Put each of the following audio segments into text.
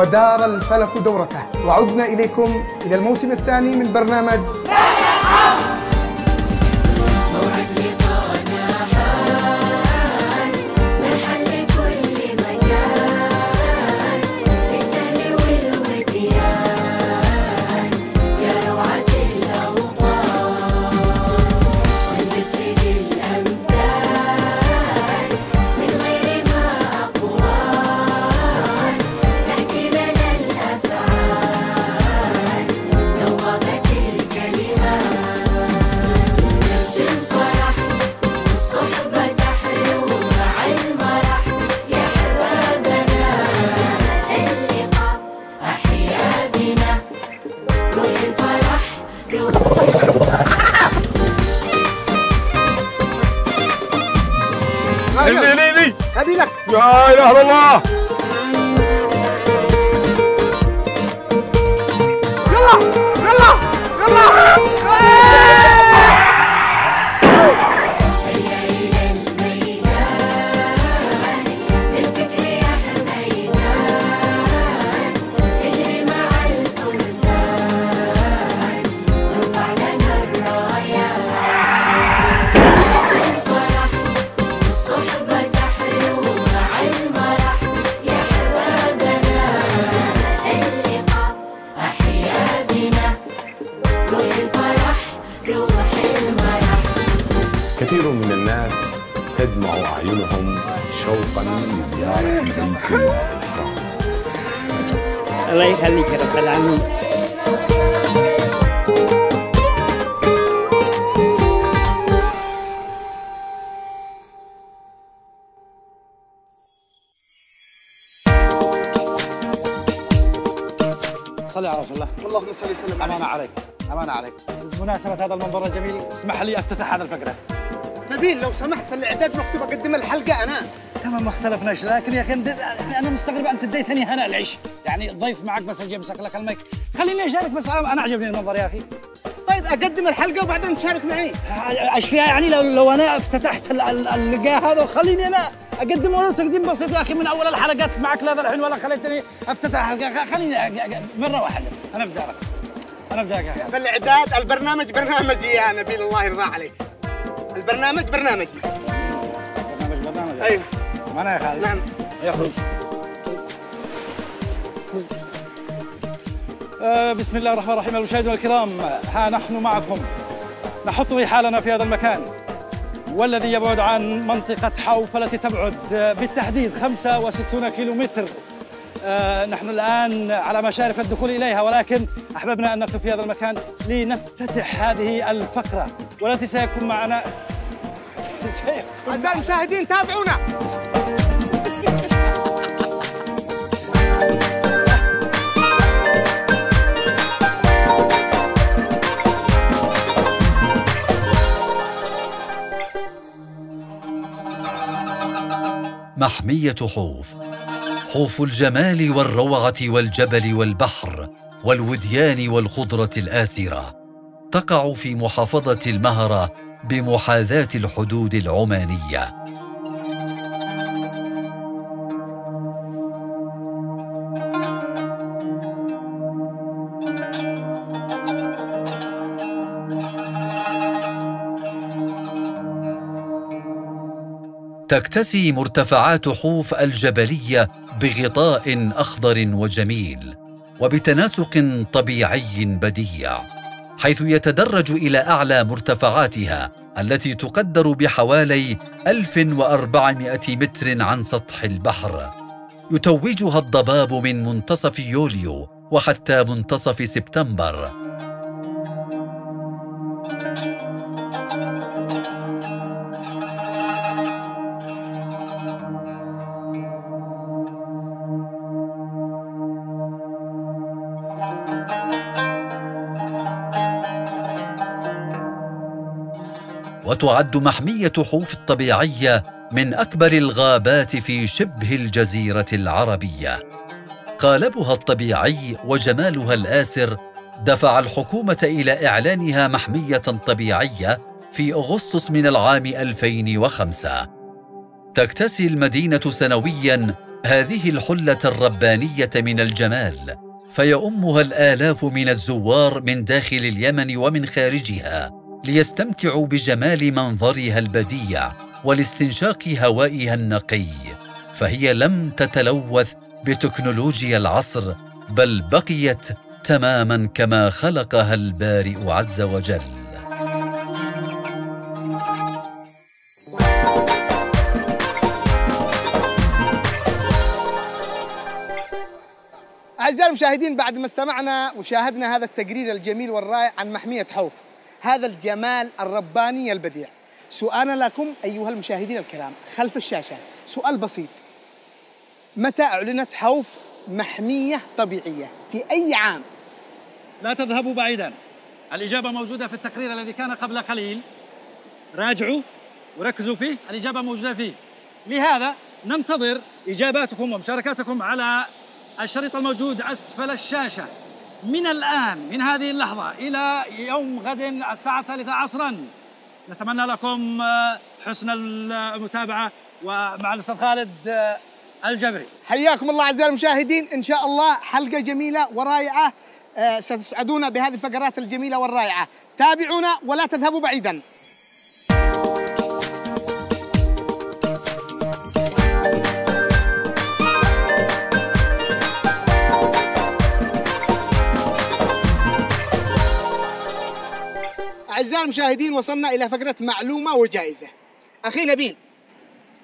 ودار الفلك دورته. وعدنا إليكم إلى الموسم الثاني من برنامج كثير من الناس تدمع أعينهم شوقا لزيارة بيت الحرام الله يخليك يا رب العالمين. صلي على رسول الله. اللهم صل وسلم أمانة عليك. أمانة عليك. بمناسبة هذا المنظر الجميل. اسمح لي أفتتح هذا الفقرة. نبيل لو سمحت في الإعداد مكتوب أقدم الحلقة أنا. تمام ما اختلفناش. لكن يا أخي أنا مستغرب أنت اديتني هنا العيش. يعني ضيف معك بس أجي امسك لك المايك. خليني أشارك بس أنا عجبني المنظر يا أخي. طيب أقدم الحلقة وبعدين تشارك معي. إيش فيها؟ يعني لو لو أنا افتتحت ال- ال- اللقاء هذا وخليني أنا أقدم ولو تقديم بسيط يا أخي من أول الحلقات معك لهذا الحين ولا خليتني أفتتح حلقة. خليني مرة واحدة. أنا في دارك أنا في دارك يا أخي في الإعداد البرنامج برنامجي يا نبيل الله يرضى عليك برنامجي برنامج. برنامج أيوه. ما أنا يا خالد. نعم. يخرج آه، بسم الله الرحمن الرحيم. المشاهدين الكرام ها نحن معكم. نحط رحالنا في هذا المكان. والذي يبعد عن منطقة حوف التي تبعد بالتحديد 65 كيلومتر. آه، نحن الآن على مشارف الدخول إليها ولكن أحببنا أن نقف في هذا المكان لنفتتح هذه الفقرة. والتي سيكون معنا أعزائي المشاهدين تابعونا. محمية حوف حوف الجمال والروعة والجبل والبحر والوديان والخضرة الآسرة تقع في محافظة المهرة بمحاذاة الحدود العمانية. تكتسي مرتفعات حوف الجبلية بغطاء أخضر وجميل وبتناسق طبيعي بديع. حيث يتدرج إلى أعلى مرتفعاتها التي تقدر بحوالي 1400 متر عن سطح البحر. يتوجها الضباب من منتصف يوليو وحتى منتصف سبتمبر. وتعد محمية حوف الطبيعية من أكبر الغابات في شبه الجزيرة العربية. قالبها الطبيعي وجمالها الآسر دفع الحكومة إلى إعلانها محمية طبيعية في أغسطس من العام 2005. تكتسي المدينة سنوياً هذه الحلة الربانية من الجمال فيؤمها الآلاف من الزوار من داخل اليمن ومن خارجها ليستمتعوا بجمال منظرها البديع ولاستنشاق هوائها النقي. فهي لم تتلوث بتكنولوجيا العصر بل بقيت تماما كما خلقها البارئ عز وجل. أعزائي المشاهدين بعد ما استمعنا وشاهدنا هذا التقرير الجميل والرائع عن محمية حوف هذا الجمال الرباني البديع. سؤالنا لكم أيها المشاهدين الكرام خلف الشاشة سؤال بسيط. متى أعلنت حوف محمية طبيعية؟ في أي عام؟ لا تذهبوا بعيدا. الإجابة موجودة في التقرير الذي كان قبل قليل. راجعوا وركزوا فيه الإجابة موجودة فيه. لهذا ننتظر إجاباتكم ومشاركاتكم على الشريط الموجود أسفل الشاشة. من الآن من هذه اللحظة إلى يوم غد الساعة الثالثة عصرا نتمنى لكم آه، حسن المتابعة ومع الأستاذ خالد آه، الجبري. حياكم الله أعزائي المشاهدين. إن شاء الله حلقة جميلة ورائعة آه، ستسعدونا بهذه الفقرات الجميلة والرائعة. تابعونا ولا تذهبوا بعيدا. أعزائي المشاهدين وصلنا إلى فقرة معلومة وجائزة. أخي نبيل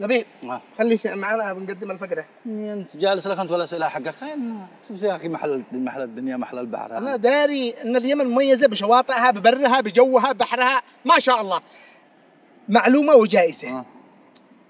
نبيل آه. خليك معنا بنقدم الفقرة. أنت جالس لك أنت والاسئله حقك خلينا يا أخي محل محل الدنيا محل البحر. أنا داري أن اليمن مميزة بشواطئها ببرها بجوها بحرها. ما شاء الله. معلومة وجائزة. آه.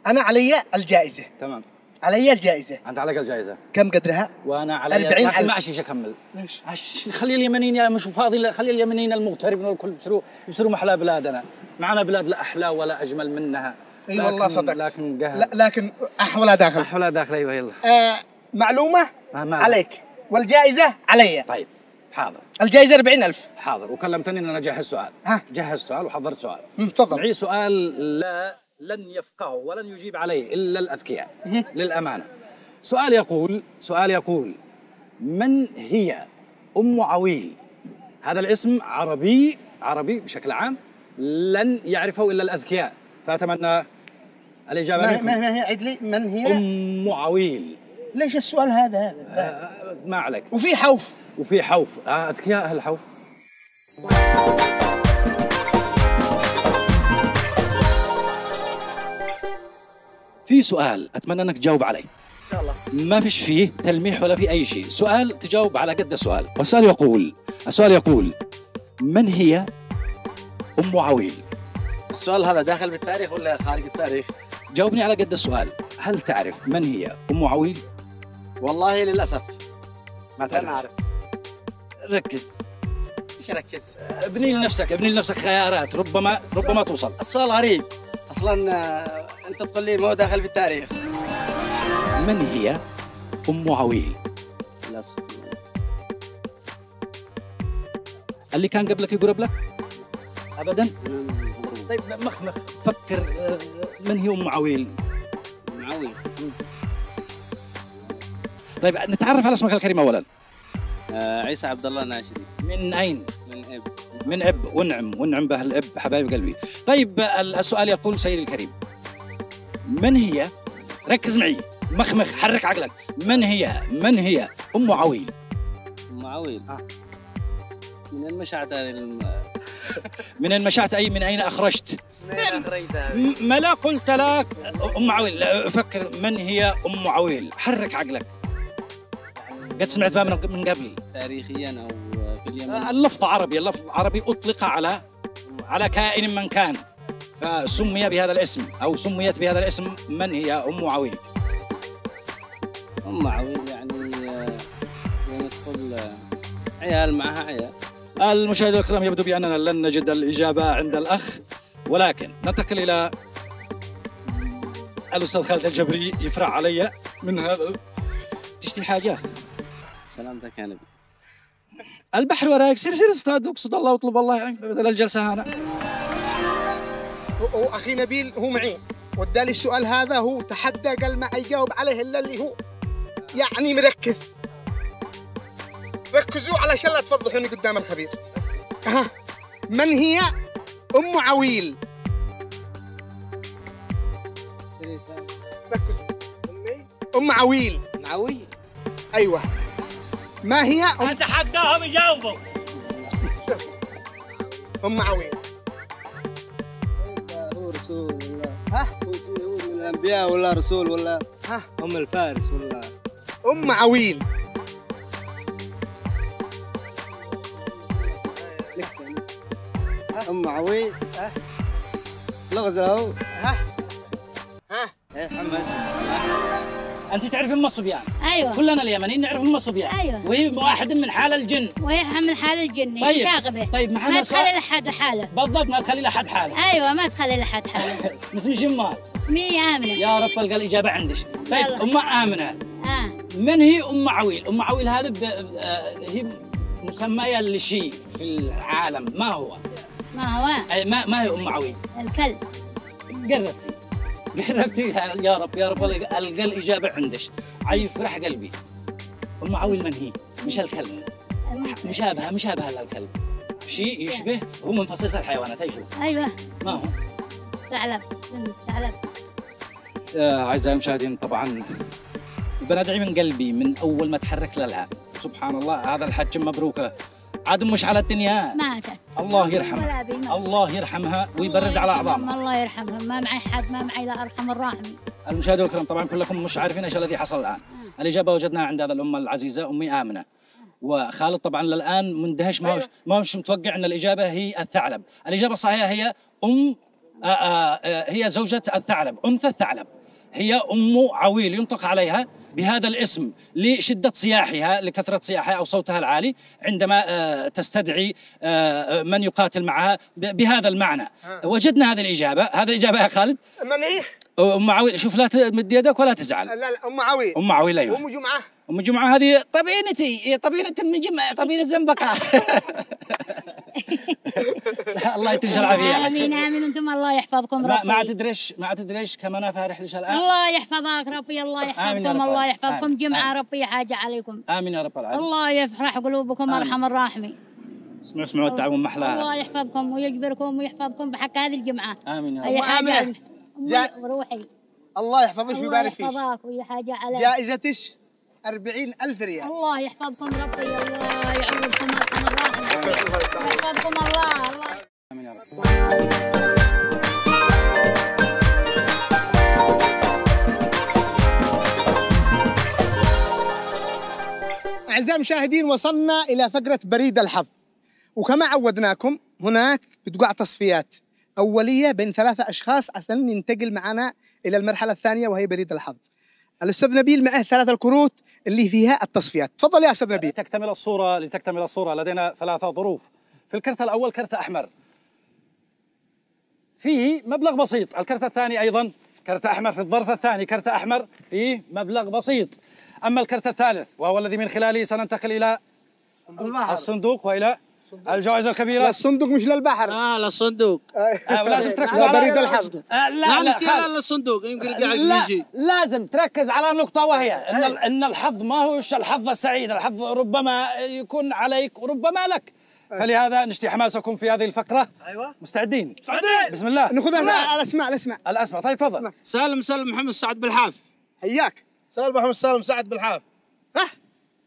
أنا علي الجائزة. تمام. علي الجائزة؟ أنت عليك الجائزه كم قدرها؟ وأنا علي 40,000. ما عشيش أكمل. ليش؟ عش خلي اليمنيين يا مش فاضي خلي اليمنيين المغتربين والكل يبصروا يبصروا محلى بلادنا. معنا بلاد لا أحلى ولا أجمل منها. إي والله صدقت. لكن قهر. لا لكن أحولها داخل. أحلى داخل أيوه يلا. آه معلومة؟ آه، عليك. والجائزة؟ علي. طيب حاضر. الجائزة 40000 حاضر. وكلمتني إن أنا جهز سؤال. ها. جهز سؤال وحضرت سؤال. تفضل. معي سؤال لا لن يفقهه ولن يجيب عليه إلا الأذكياء للأمانة. سؤال يقول سؤال يقول من هي أم عويل؟ هذا الاسم عربي عربي بشكل عام لن يعرفه إلا الأذكياء. فأتمنى الإجابة ما, منكم. ما, هي عيد لي؟ من هي؟ أم عويل. ليش السؤال هذا؟ آه، ما عليك. وفي حوف. وفي حوف. آه، أذكياء أهل حوف. في سؤال أتمنى أنك تجاوب عليه. إن شاء الله. ما فيش فيه تلميح ولا في أي شيء. سؤال تجاوب على قد السؤال. والسؤال يقول السؤال يقول من هي أم عويل؟ السؤال هذا داخل بالتاريخ ولا خارج التاريخ؟ جاوبني على قد السؤال. هل تعرف من هي أم عويل؟ والله للأسف ما تعرف. أعرف. ركز. إيش ركز؟ ابني لنفسك ابني لنفسك خيارات. ربما ربما توصل. السؤال غريب. أصلا آه، أنت تقول لي ما هو داخل بالتاريخ من هي أم عويل؟ للاسف اللي كان قبلك يقرب لك ابدا. طيب مخمخ. فكر آه، من هي أم عويل؟ معوي طيب نتعرف على اسمك الكريم اولا. آه عيسى عبد الله ناشدي من أين؟ من أب. من أب. ونعم ونعم باهل الأب حبايب قلبي. طيب ال- السؤال يقول سيدي الكريم من هي؟ ركز معي. مخمخ. حرك عقلك. من هي؟ من هي؟ أم عويل. معوي آه. من مشعت هذه الم... من أين مشعت؟ أي من أين أخرجت؟ منين اخرجتها هذه؟ م- ما لا قلت لك. أم عويل. فكر من هي أم عويل؟ حرك عقلك. قد سمعت بها من من قبل. تاريخيا اليمن اللفظ عربي اللفظ عربي أطلق على على كائن من كان فسمي بهذا الاسم أو سميت بهذا الاسم من هي؟ أم عويل. أم معوي يعني آه، يعني تقول آه، عيال معها عيال. المشاهد الكرام يبدو بأننا لن نجد الإجابة عند الأخ ولكن ننتقل إلى الأستاذ خالد الجبري يفرع علي من هذا تشتي حاجة. سلامتك يا نبي. البحر وراك. سير سير أستاذ اقصد الله واطلب الله يعني بدل الجلسة هنا واخي نبيل هو معي. وادالي السؤال هذا هو تحدى قال ما يجاوب عليه إلا اللي هو. يعني مركز. ركزوا علشان لا تفضحوني قدام الخبير. ها من هي أم عويل؟ ركزوا. أم عويل. معوي أيوه. ما هي؟ ام اتحداهم يجاوبوا. ام عويل هو رسول ولا ها؟ هو الانبياء ولا رسول ولا ها؟ هم الفارس ولا؟ ام عويل ام عوي لغز له ها؟ ها إيه حمس أنت تعرفين ام الصبيان أيوه. كلنا اليمنيين نعرف ام الصبيان أيوة. وهي واحد من حال الجن. وهي من حال الجن. طيب. شاغبة. طيب، ما ما تخلي لحد حاله. بالضبط ما تخلي لحد حاله. أيوه ما تخلي لحد حاله. اسمي جمال. اسمي آمنة. يا رب القى الإجابة عندك. طيب يلا. ام آمنة. آه. من هي ام عويل؟ ام عويل هذا ب... آه، هي مسمية لشيء في العالم. ما هو؟ ما هو؟ أي ما ما هي ام عويل؟ الكلب. قربتي. قربتي يا رب يا رب القى الاجابه عندك. يفرح قلبي. ام عويل من هي؟ مش الكلب مشابهه مشابهه للكلب. شيء يشبه هو من فصيص الحيوانات. هو؟ أيوه. ما هو؟ ثعلب. ثعلب. آه، أعزائي المشاهدين طبعا بندعي من قلبي من أول ما تحرك للآن. سبحان الله هذا الحج مبروكة عاد مش على الدنيا. ماتت الله يرحمها. الله يرحمها ويبرد على أعظامها الله يرحمهم ما معي حد ما معي الا أرحم الراحمين المشاهدين الكرام طبعا كلكم مش عارفين إيش الذي حصل الآن. الإجابة وجدناها عند هذا الأم العزيزة أمي آمنة. وخالد طبعا للآن مندهش ما هوش ما هوش متوقع أن الإجابة هي الثعلب. الإجابة الصحيحة هي أم آه، آه، آه، هي زوجة الثعلب أنثى الثعلب. هي أم عويل ينطق عليها بهذا الاسم لشدة صياحها لكثرة صياحها أو صوتها العالي عندما آه، تستدعي آه، من يقاتل معها بهذا المعنى. وجدنا هذه الإجابة. هذه الإجابة يا خالد؟ من هي؟ أم عويل شوف لا تمد يدك ولا تزعل. لا لا أم عويل أم عويل أيوه أم جمعه أم جمعة هذه طبينتي. طبينة أم جمعة طبينة زنبقة. الله يعطيك العافية. أمين آمين أنتم الله يحفظكم ما ما ربي تدريش ما تدريش كم أنا فارح ليش الآن؟ الله يحفظك ربي الله يحفظكم الله. يحفظكم. جمعة. ربي حاجة عليكم. آمين يا رب العالمين. الله يفرح قلوبكم. أرحم الراحمين. اسمعوا اسمعوا التعاون محلاها الله يحفظكم ويجبركم ويحفظكم بحق هذه الجمعة. آمين يا أي رب حاجة. أمي جاء- روحي. الله يحفظك الله ويبارك فيك؟ يحفظك ويا حاجة عليك جائزتش أربعين ألف ريال. الله يحفظكم ربي الله يعوضكم الراحمين يحفظكم الله الله. أعزائي المشاهدين وصلنا إلى فقرة بريد الحظ. وكما عودناكم هناك بتقع تصفيات أولية بين ثلاثة أشخاص عشان ننتقل معنا إلى المرحلة الثانية وهي بريد الحظ. الأستاذ نبيل معه ثلاثة الكروت اللي فيها التصفيات. تفضل يا أستاذ نبيل. لتكتمل الصورة لتكتمل الصورة. لدينا ثلاثة ظروف. في الكرت الأول كرت أحمر. فيه مبلغ بسيط. الكرت الثاني أيضا كرت أحمر. في الظرف الثاني كرت أحمر. فيه مبلغ بسيط. أما الكرت الثالث وهو الذي من خلاله سننتقل إلى الصندوق وإلى الجوائز الكبيرة. الصندوق مش للبحر. آه للصندوق آه ولازم تركزوا لا على بريد الحظ. آه لا لا لا. على الصندوق. يمكن يجي. لازم تركز على نقطة وهي. إن ال- إن الحظ ما هوش الحظ السعيد، الحظ ربما يكون عليك وربما لك. فلهذا نشتي حماسكم في هذه الفقرة. أيوه. مستعدين؟ مستعدين. بسم الله. ناخذها الأسماء الأسماء. الأسماء. طيب تفضل. سالم سالم محمد سعد بالحاف. حياك. سالم محمد سالم سعد بالحاف. ها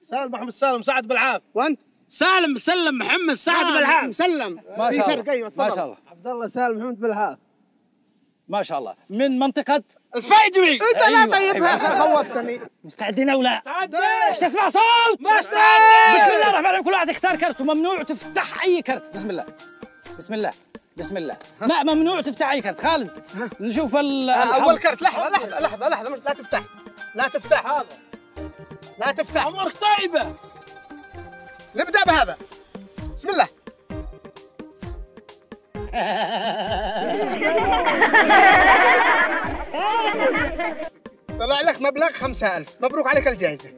سالم محمد سالم سعد بالحاف. وأنت؟ سالم سلم محمد سعد بالحاف مسلم ما في شاء الله. أيوة ما شاء الله. عبد الله سالم محمد بالحاف ما شاء الله. من منطقة الفيدوي أنت لا أيوة، طيبها أيوة. خوفتني. مستعدين أو لا؟ مستعدين. إيش تسمع صوت؟ مستعدين. بسم الله الرحمن الرحيم. كل واحد يختار كرت وممنوع تفتح أي كرت. بسم الله. بسم الله. بسم الله. ما ممنوع تفتح أي كرت. خالد نشوف ال. أول كرت. لحظة لحظة لحظة لحظة. لا تفتح. لا تفتح. لا تفتح. أمورك طيبة. نبدأ بهذا. بسم الله. طلع لك مبلغ خمسة ألف. مبروك عليك الجائزة.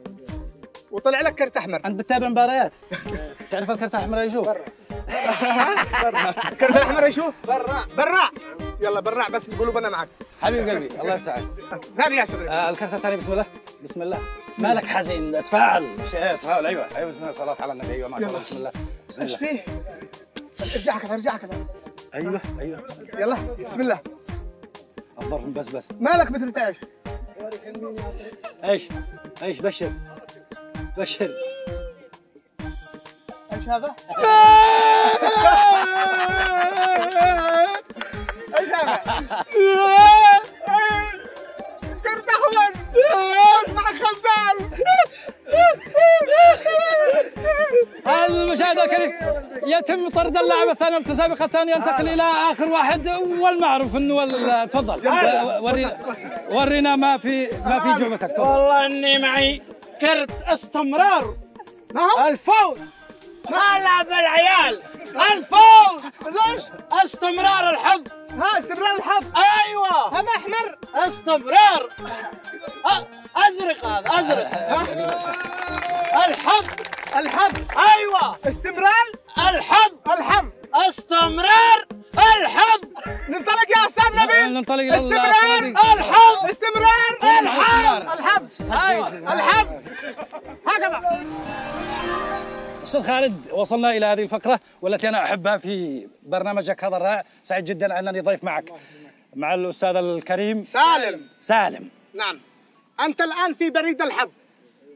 وطلع لك كرت أحمر. انت بتتابع مباريات. تعرف الكرت الأحمر يشوف الكرت الأحمر يشوف براع براع يلا براع بس بقلوب أنا معك حبيب قلبي الله يفتح عليك ثاني يا شباب آه الكرت الثاني بسم الله بسم الله مالك حزين تفاعل ش- تفاعل أيوه أيوه بسم الله صلاه على النبي أيوه ما شاء الله بسم الله بسم إيش الله فيه؟ ارجع كذا ارجع كذا أيوه أيوه يلا بسم الله الظرف بس بس مالك مثل إيش؟ إيش إيش بشر بشر إيش هذا؟ المشاهد الكريم يتم طرد اللاعب الثاني المتسابق الثاني ينتقل إلى آخر واحد والمعروف إنه وال- تفضل. ورينا ورينا ما في ما في جعبتك تفضل. والله إني معي كرت استمرار. نعم. الفوز. ما لعب العيال. الفوز! ليش؟ استمرار الحظ. ها استمرار الحظ. أيوه. هذا أحمر. استمرار. أ- أزرق هذا أزرق. الحظ. الحظ. أيوه. استمرار. الحظ. الحظ. استمرار. الحظ. ننطلق يا أستاذ نبيل. ننطلق استمرار. الحظ. استمرار. الحظ. الحظ. أيوه. الحظ. هكذا. أستاذ خالد وصلنا إلى هذه الفقرة والتي أنا أحبها في برنامجك هذا الرائع. سعيد جدا أنني ضيف معك. مع الأستاذ الكريم. سالم. سالم. نعم. أنت الآن في بريد الحظ.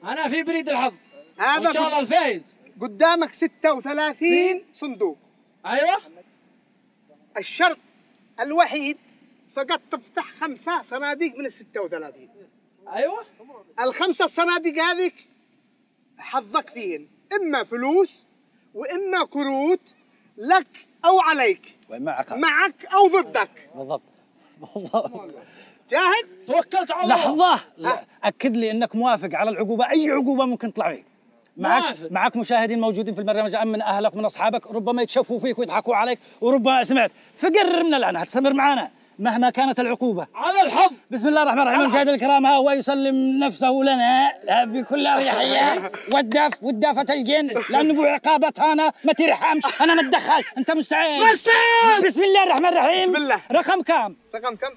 أنا في بريد الحظ. هذا ان شاء الله الفايز. قدامك 36 صندوق. أيوه. الشرط الوحيد فقط تفتح خمسة صناديق من ال 36 أيوه. الخمسة صناديق هذيك حظك فيهن. إما فلوس وإما كروت لك أو عليك عقاب معك أو ضدك. بالضبط. بالضبط. جاهز؟ توكلت على الله. لحظة. لا، أكد لي أنك موافق على العقوبة. أي عقوبة ممكن تطلع فيك؟ معك؟ موافق. معك مشاهدين موجودين في البرنامج أم من أهلك من أصحابك ربما يتشفوا فيك ويضحكوا عليك. وربما سمعت. فقرر من الآن هتستمر معنا مهما كانت العقوبة. على الحظ. بسم الله الرحمن الرحيم. المشاهد الكرام ها هو يسلم نفسه لنا. بكل أريحية. والدف والدافة الجن. لأنه بعقابة أنا ما ترحمش أنا ما اتدخل أنت مستعد. مستعد. بسم الله الرحمن الرحيم. بسم الله. رقم كام؟ رقم كم؟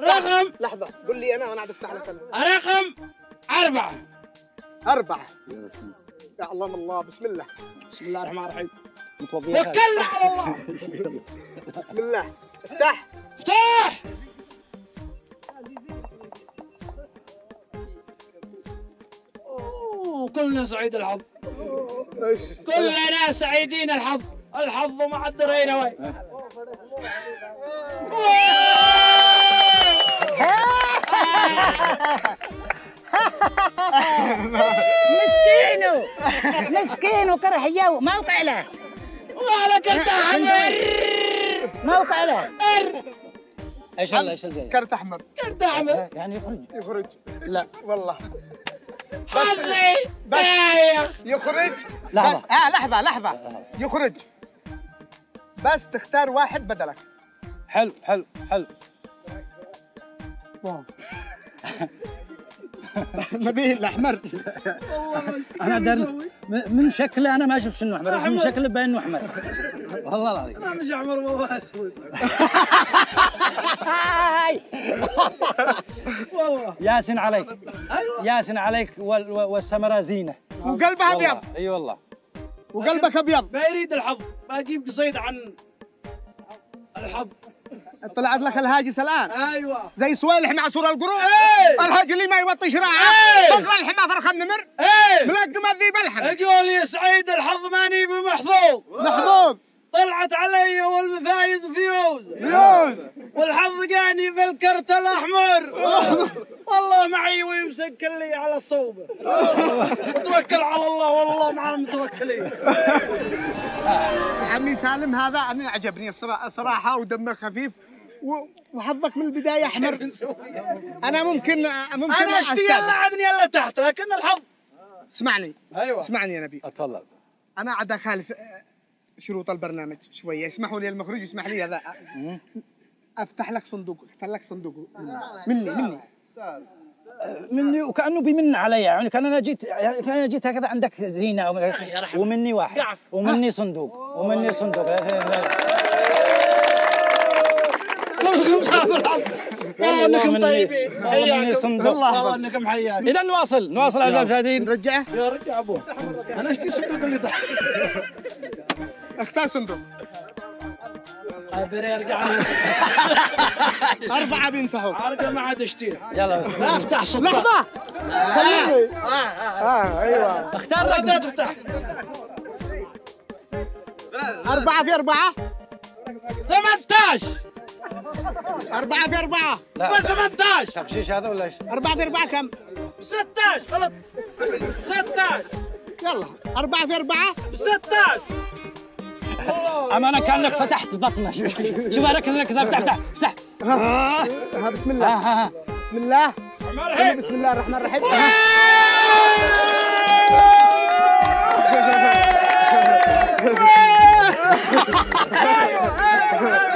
رقم. لحظة. قل لي أنا وأنا عاد أفتح لك. رقم أربعة. أربعة. يا الله من الله. بسم الله. بسم الله الرحمن الرحيم. متوضي يا خالد. توكلنا على الله. بسم الله. افتح. افتح! كلنا سعيد الحظ. كلنا سعيدين الحظ. الحظ ما درينا وين. مسكينه. مسكينه كرهيو ما وقع له وعلى كرت احمر ما وقع له إيش ال- إيش الجاي؟ كرت أحمر. كرت أحمر. يعني يخرج. يخرج. لا. والله. حظي. بايخ. يخرج. لحظة. آه لحظة لحظة. يخرج. بس تختار واحد بدلك. حلو حلو حلو. نبيل الأحمر أنا در م- من شكله أنا ما أشوف انه أحمر بس من شكله باين إنه أحمر. والله العظيم. أنا مش أحمر والله. اسود ياسن عليك. ياسن عليك وال- وال- والسمرة زينة. وقلبها والله. أبيض أي والله. وقلبك أبيض. ما يريد الحظ. ما أجيب قصيدة عن الحظ. طلعت لك الهاجس الآن. أيوه. زي سوالح مع سور القرون إيه. الهاج اللي ما يوطي شراعه. إيه. فقر الحمى فرخ النمر. إيه. ملقم الذيب الحم يقول يا سعيد الحظ ماني بمحظوظ. محظوظ. طلعت علي والمفايز فيوز. فيوز. والحظ جاني في الكرت الأحمر. والله معي ويمسك لي على الصوبه متوكل على الله والله مع متوكلين. عمي سالم هذا أنا عجبني صراحة ودمه خفيف. وحظك من البداية أحمر. أنا ممكن ممكن أنا اشتي. يلا عدني يلا تحت لكن الحظ. اسمعني. أيوه. اسمعني يا نبي. أتفضل. أنا عاد أخالف آه، شروط البرنامج شوية. اسمحوا لي المخرج يسمح لي هذا. أفتح لك صندوق اختار لك صندوق. مني مني. مني وكأنه بيمن علي يعني كان أنا جيت كان أنا جيت هكذا عندك زينة وم- ومني واحد. ومني صندوق. ومني صندوق. الحظ والله انكم طيبين. والله حياكم. والله انكم حياكم. إذا نواصل. نواصل أعزائي المشاهدين. نرجعه يا رجع ابوه أنا اشتي صندوق اللي تحت أختار صندوق. بري أرجع. أربعة بينسحوا أرجع ما عاد اشتي يلا. لا أفتح صندوق. لحظة. خليني. آه أيوه. اختار لا رقم. تفتح. أربعة في أربعة. 18 أربعة في أربعة. لا. 18 تقشيش هذا ولا إيش؟ أربعة في أربعة كم؟ 16 غلط 16 يلا. أربعة في أربعة. 16 أمانة كانك فتحت بطنه. شوف شوف ركز ركز. افتح افتح افتح. ها بسم الله. بسم الله. بسم الله الرحمن الرحيم.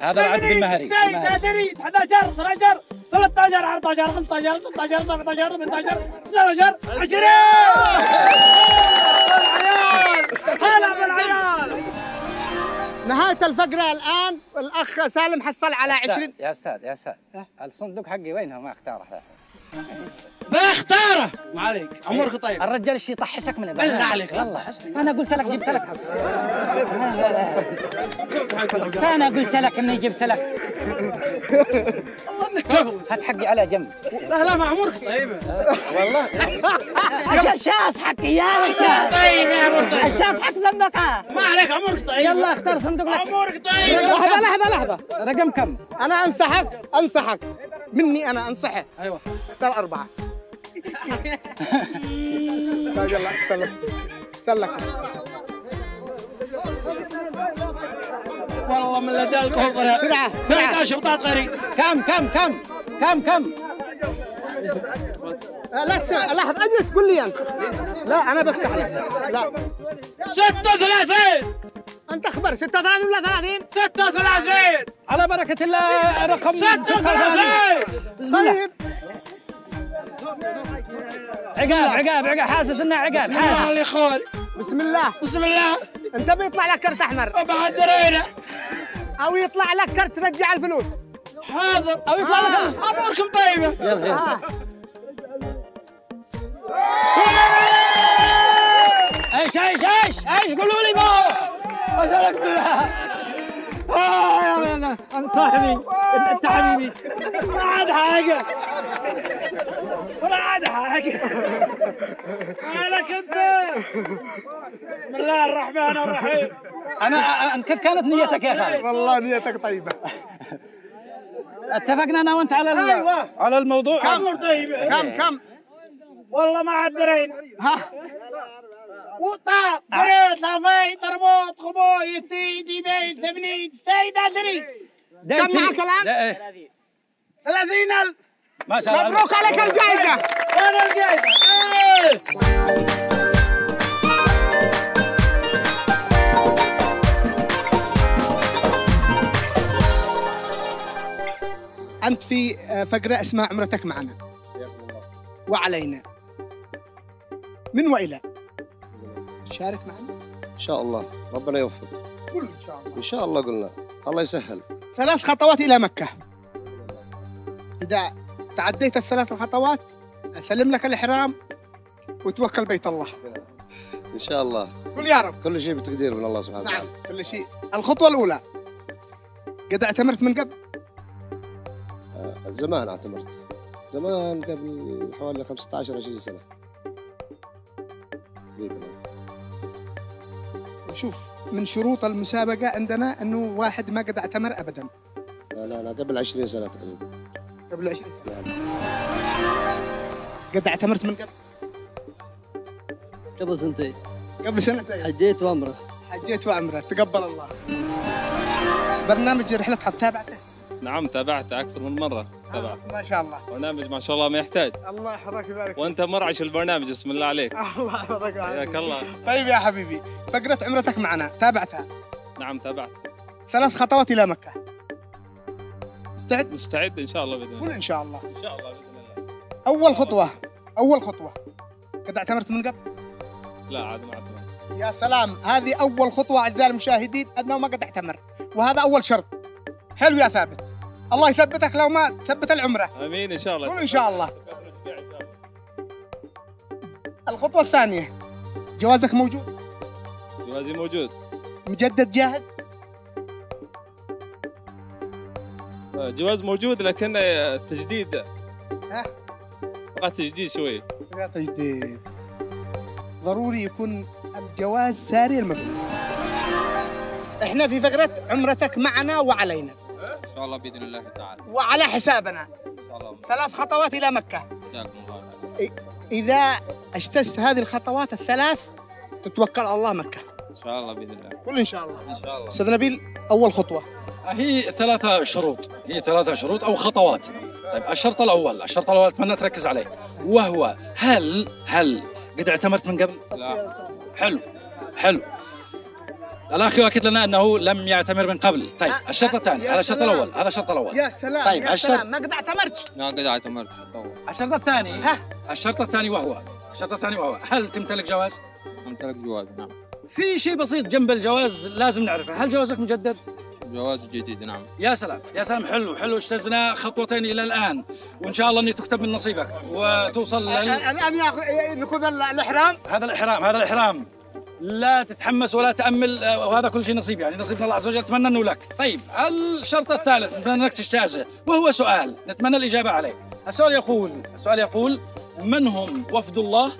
هذا العد بالمهري بالمهري. 11 12 13 14 15 16 17 18 19 20 هلا بالعيال. نهاية الفقرة الآن الأخ سالم حصل على أستاذ، 20 يا أستاذ يا أستاذ الصندوق حقي وينه ما اختاره بختاره ما عليك. عمرك طيب. الرجال إيش يطحسك من بالله عليك لا والله. أنا قلت لك جبت لك. فانا قلت لك إني جبت لك. والله إنك كفو. هات حقي على جنب. لا لا ما عمرك طيبه والله. الشاس حقي يا الشاس طيب يا عمرك طيب. الشاس حق زنبقه ما عليك عمرك طيب. يلا اختار صندوق لك. عمرك طيب. لحظة لحظة لحظة. رقم كم؟ أنا أنصحك أنصحك. مني أنا أنصحك. أيوه. اختار أربعة. طيب يلا اختار لك اختار لك والله من لدى الكفر بسرعة بسرعة 11 بطاط كم كم كم كم كم؟ آه، لا لحظة أجلس قول لي أنت. لا أنا بفتح لك. لا. 36 أنت أخبر 36 ولا 30 36 على بركة الله رقم 36 بسم الله. طيب عقاب عقاب عقاب حاسس إنه عقاب حاسس. اللي خوري بسم الله. بسم الله. أنت بيطلع لك كرت أحمر. وبعد درينا أو يطلع لك كرت ترجع الفلوس. حاضر. أو يطلع لك أموركم طيبة. يلا يلا. آه. إيش إيش إيش إيش قولوا لي ما وصلت آه يا مان انت صاحبي. أنت حبيبي. ما عاد حاجة. ولا عاد حاجة. مالك أنت؟ بسم الله الرحمن الرحيم. أنا كيف كانت نيتك يا خالد؟ والله نيتك طيبة. اتفقنا أنا وأنت على أيوة. على الموضوع؟ طيبه كم كم والله ما عاد درينا. ها؟ وطاق فريت لافي تربوط خبو يتي دي بيت ثمانين سيدة دري كم معك الآن؟ ألف ما شاء الله مبروك عليك الجائزة أنا الجايزة إيه. أنت في آه، فقرة اسمها عمرتك معنا. وعلينا. من وإلى؟ شارك معنا؟ إن شاء الله. ربنا يوفق قل إن شاء الله. إن شاء الله قلنا الله يسهل. ثلاث خطوات إلى مكة. إذا تعديت الثلاث الخطوات أسلم لك الإحرام وتوكل بيت الله. إن شاء الله. قل يا رب. كل شيء بتقدير من الله سبحانه نعم وتعالى. كل شيء. الخطوة الأولى. قد اعتمرت من قبل؟ زمان اعتمرت. زمان قبل حوالي 15 20 سنة. تقريبا. وشوف من شروط المسابقة عندنا أنه واحد ما قد اعتمر أبدا. لا لا لا قبل 20 سنة تقريبا. قبل 20 سنة. يعني. قد اعتمرت من قبل؟ قبل سنتين. قبل سنتين حجيت وأمرة. حجيت وعمرت تقبل الله. برنامج رحلة حب تابعته؟ نعم تابعته أكثر من مرة. تبعك ما شاء الله. برنامج ما شاء الله ما يحتاج. الله يحفظك ويبارك وأنت مرعش البرنامج بسم الله عليك. الله يحفظك حياك الله. طيب يا حبيبي فقرة عمرتك معنا تابعتها؟ نعم تابعت. ثلاث خطوات إلى مكة. مستعد؟ مستعد إن شاء الله بإذن قول الله إن شاء الله. إن شاء الله بإذن الله. أول خطوة أول خطوة. قد اعتمرت من قبل؟ لا عاد ما عاد يا سلام هذه أول خطوة أعزائي المشاهدين أنه ما قد اعتمر. وهذا أول شرط. حلو يا ثابت. الله يثبتك لو ما تثبت العمرة. آمين إن شاء الله. قول إن شاء الله. الخطوة الثانية. جوازك موجود؟ جوازي موجود. مجدد جاهز؟ آه، جواز موجود لكن آه، تجديد. ها؟ تجديد شوي. يا تجديد. ضروري يكون الجواز ساري المفعول إحنا في فقرة عمرتك معنا وعلينا. إن شاء الله بإذن الله تعالى. وعلى حسابنا. إن شاء الله. ثلاث خطوات إلى مكة. جزاكم الله إ- إذا اجتزت هذه الخطوات الثلاث تتوكل على الله مكة. إن شاء الله بإذن الله. قول إن شاء الله. إن شاء الله. أستاذ نبيل أول خطوة. هي ثلاثة شروط. هي ثلاثة شروط أو خطوات. طيب الشرط الأول الشرط الأول أتمنى تركز عليه. وهو هل هل قد اعتمرت من قبل؟ لا. حلو حلو. الأخ يؤكد لنا أنه لم يعتمر من قبل. طيب الشرط الثاني هذا الشرط. الأول هذا الشرط الأول. يا سلام طيب يا الشرط سلام. ما قد اعتمرتش لا قد اعتمرت طول الشرط الثاني ها. الشرط الثاني وهو الشرط الثاني وهو هل تمتلك جواز؟ امتلك جواز نعم. في شيء بسيط جنب الجواز لازم نعرفه. هل جوازك مجدد؟ جواز جديد نعم. يا سلام يا سلام حلو حلو اجتزنا خطوتين إلى الآن. وإن شاء الله أني تكتب من نصيبك وتوصل لل... الآن ياخذ ناخذ ال- الإحرام؟ هذا الإحرام هذا الإحرام. لا تتحمس ولا تأمل آه، وهذا كل شيء نصيب يعني نصيب من الله عز وجل أتمنى أنه لك. طيب الشرط الثالث نتمنى أنك تجتازه وهو سؤال نتمنى الإجابة عليه. السؤال يقول السؤال يقول من هم وفد الله؟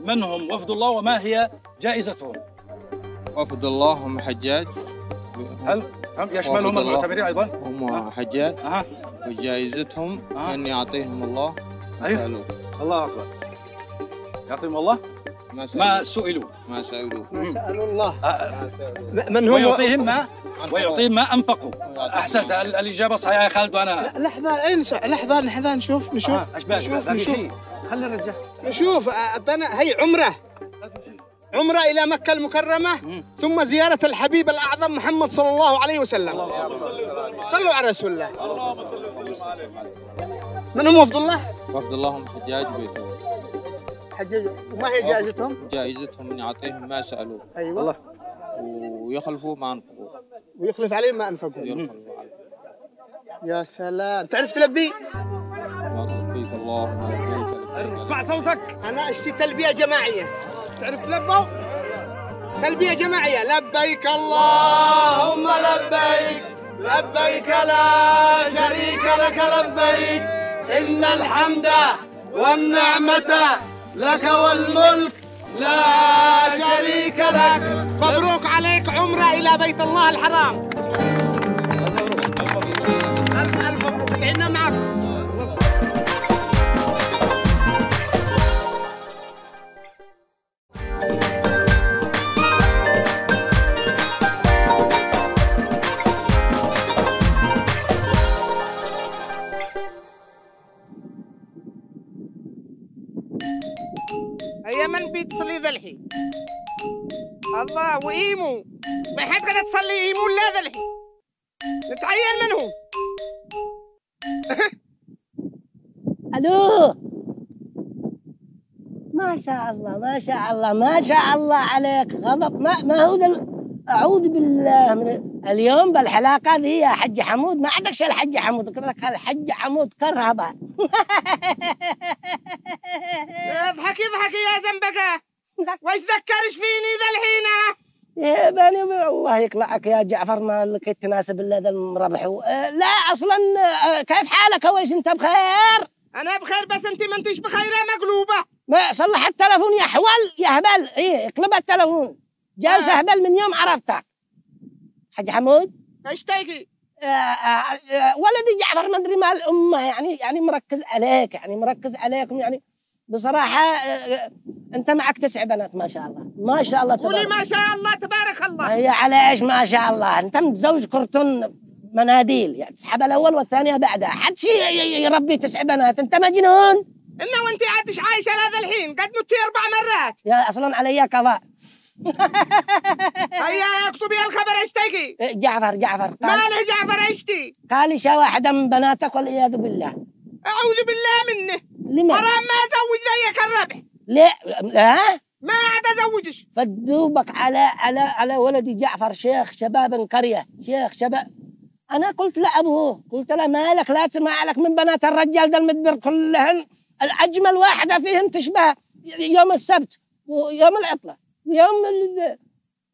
من هم وفد الله؟ وما هي جائزتهم؟ وفد الله هم حجاج. هل؟ هم يشملهم المعتمرين أيضا؟ هم حجاج. أها. وجائزتهم أها. أن يعطيهم الله أيوه. الله أكبر. يعطيهم الله؟ ما سالوه ما سئلوا. ما سالوه ما سألوا الله. آه، من هم؟ ويعطيهم ما؟ ويعطيهم ما؟ أنفقوا. أحسنت ال- الإجابة صحيحة يا خالد وأنا. لحظة أين لحظة لحظة نشوف نشوف. آه، نشوف نشوف. شيء. خلي الرجال. نشوف أعطنا هي عمرة. عمرة إلى مكة المكرمة ثم زيارة الحبيب الأعظم محمد صلى الله عليه وسلم. صلوا على رسول الله. من هم؟ وفد الله؟ وفد الله هم حجاج بيته حجاج وما هي جائزتهم؟ جائزتهم ان يعطيهم ما سألوه. أيوة. الله. ويخلفوا ما أنفقوا. ويخلف عليهم ما أنفقوا. يخلفوا عليه يا سلام. تعرف تلبي؟ لبيك اللهم لبيك. لبيك ارفع صوتك. أنا أشتي تلبية جماعية. تعرف تلبوا؟ تلبية جماعية. لبيك اللهم لبيك. لبيك لا شريك لك لبيك. إن الحمد والنعمة لك والملك لا شريك لك. مبروك عليك عمرة إلى بيت الله الحرام. من بيتصلي ذا الحين الله وإيمو. ما حد قاعد تصلي إيمو لا ذا الحين نتعين من هو ألو. ما شاء الله ما شاء الله ما شاء الله عليك. غضب ما ما هو ذا أعوذ بالله من ال- اليوم بالحلاقه ذي يا حج حمود. ما عندك شيء الحج حمود؟ قلت لك الحج حمود كرهبة. اضحكي اضحكي يا زنبقة وايش ذكرش فيني ذا الحين؟ يا بني الله يقلعك يا جعفر ما لك تناسب إلا ذا المربح. آه، لا أصلا آه، كيف حالك ويش؟ أنت بخير؟ أنا بخير بس أنت ما أنتش بخير يا مقلوبة. ما صلح التلفون يا حول يا هبل. إيه اقلب التلفون. جالس هبل من يوم عرفتك. حاج حمود؟ إيش تيجي؟ آه، آه، آه، ولدي جعفر ما أدري مال أمه يعني يعني مركز عليك يعني مركز عليكم يعني بصراحة آه، آه، أنت معك تسع بنات ما شاء الله ما شاء الله قولي تبارك ما شاء الله تبارك الله. هي على إيش ما شاء الله أنت متزوج كرتون مناديل يعني تسحب الأول والثانية بعدها حد شي يربي تسع بنات؟ أنت مجنون. إنه وأنت عادش عايشة لهذا الحين قد متي أربع مرات. يا أصلا علي قضاء هيا اكتبي الخبر اشتكي جعفر جعفر. قال ماله جعفر اشتي قال شا واحدة من بناتك والعياذ بالله. أعوذ بالله منه. لما حرام ما أزوج زيك الربح لا لا ما عاد أزوجش. فدوبك على على على ولدي جعفر شيخ شباب القريه شيخ شباب. أنا قلت لابوه قلت له مالك؟ لا تسمع لك من بنات الرجال ده المدبر كلهن. الأجمل واحدة فيهن تشبه يوم السبت ويوم العطلة. ويوم ال...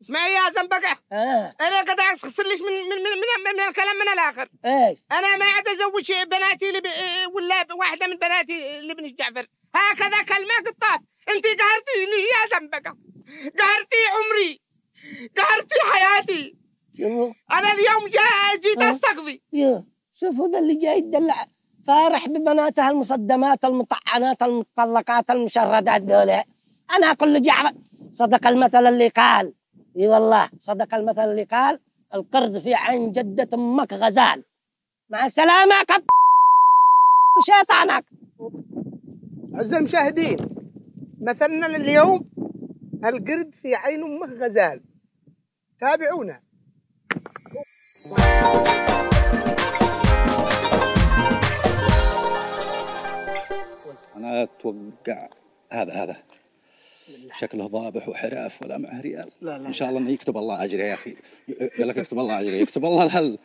اسمعي يا زنبقة. آه. أنا قد أخسرليش من من من, من, من الكلام من الآخر. إيش؟ أنا ما عاد أزوج بناتي اللي ب... ولا واحدة من بناتي اللي بن جعفر. هكذا كلمة قطاف. أنت قهرتيني يا زنبقة. قهرتي عمري. قهرتي حياتي. شوفوا أنا اليوم جاء جيت آه. أستقضي. يو شوفوا ذا اللي جاي يدلع. فارح ببناتها المصدمات المطعنات المطلقات المشردات دولة أنا أقول لجعفر صدق المثل اللي قال. إي والله صدق المثل اللي قال القرد في عين جدة أمك غزال. مع السلامة كب شيطانك. أعزائي المشاهدين مثلنا لليوم القرد في عين أمه غزال. تابعونا. أنا أتوقع هذا هذا. شكله ضابح وحراف ولا معه ريال لا لا. إن شاء الله إنه يكتب الله أجره يا أخي. قال لك يكتب الله أجره يكتب الله الهل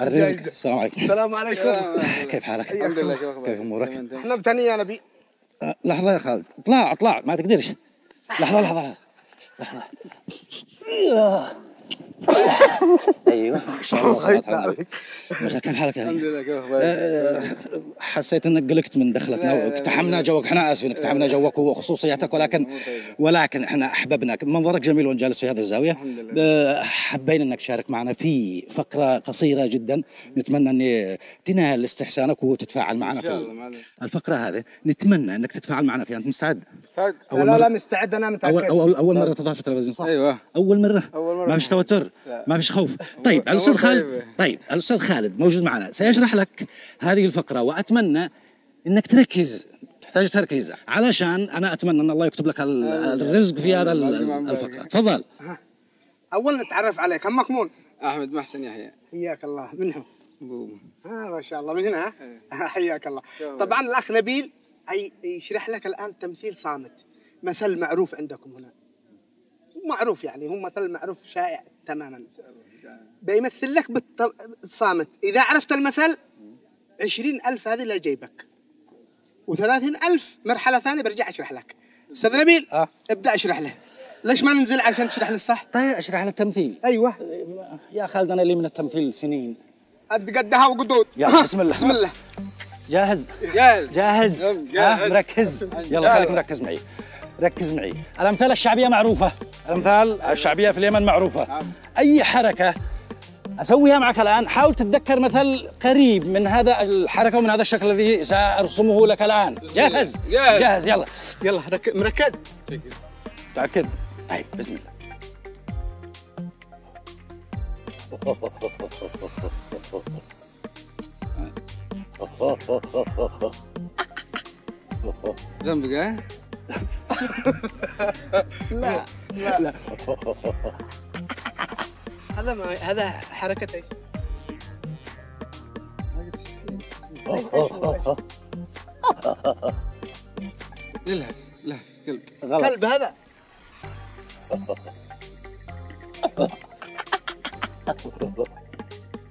الرزق. السلام عليكم. السلام عليكم. كيف حالك؟ الحمد لله، كيف أمورك؟ إحنا بتاني يا نبي. أه، لحظة يا خالد. اطلع اطلع ما تقدرش. لحظة لحظة لحظة. لحظه أيوه. ما شاء الله ما شاء كيف حالك يا الحمد؟ لله؟ أه، حسيت إنك قلقت من دخلتنا واقتحمنا جوك. إحنا آسفين اقتحمنا جوك وخصوصياتك ولكن ولكن إحنا أحببناك. منظرك جميل وانت جالس في هذه الزاوية. أه، حبينا إنك تشارك معنا في فقرة قصيرة جدا. نتمنى ان تنال استحسانك وتتفاعل معنا إن شاء في. الفقرة هذه. نتمنى إنك تتفاعل معنا فيها أنت مستعد؟ فهد. أول لا لا مرة- مستعد أنا متأكد. اول اول أول مرة تظهر في التلفزيون صح؟ أيوه. أول مرة. أول مرة. ما فيش توتر لا. ما فيش خوف. طيب أول الأستاذ طيب. خالد طيب. الأستاذ خالد موجود معنا. سيشرح لك هذه الفقرة وأتمنى إنك تركز تحتاج تركيز علشان أنا أتمنى أن الله يكتب لك ال- الرزق في هذا ال- الفقرة. تفضل. أولا نتعرف عليك. هم مكمون أحمد محسن يحيى. حياك الله. منهم أبو- آه ما شاء الله. من هنا؟ ها؟ حياك الله. طبعا الأخ نبيل أي يشرح لك الآن تمثيل صامت. مثل معروف عندكم هنا. معروف يعني هو مثل معروف شائع تماما. بيمثل لك بالصامت إذا عرفت المثل عشرين ألف هذه اللي جيبك. وثلاثين ألف مرحلة ثانية برجع أشرح لك. أستاذ نبيل آه. ابدأ أشرح له. ليش ما ننزل عشان تشرح لي الصح؟ طيب أشرح له التمثيل. أيوه. يا خالد أنا لي من التمثيل سنين. قد قدها وقدود. يلا بسم الله. بسم الله. جاهز؟ جاهز. جاهز. مركز يلا. خليك مركز معي. ركز معي. الأمثال الشعبية معروفة. الأمثال الشعبية في اليمن معروفة. أي حركة أسويها معك الآن؟ حاول تتذكر مثل قريب من هذا الحركة ومن هذا الشكل الذي سأرسمه لك الآن. جاهز. جاهز. جاهز. يلا. يلا رك- مركز. تأكد. طيب بسم الله. زنبقة لا لا. لا. هذا ما هذا حركة إيش؟ يلهف لهف كلب. غلط. كلب هذا.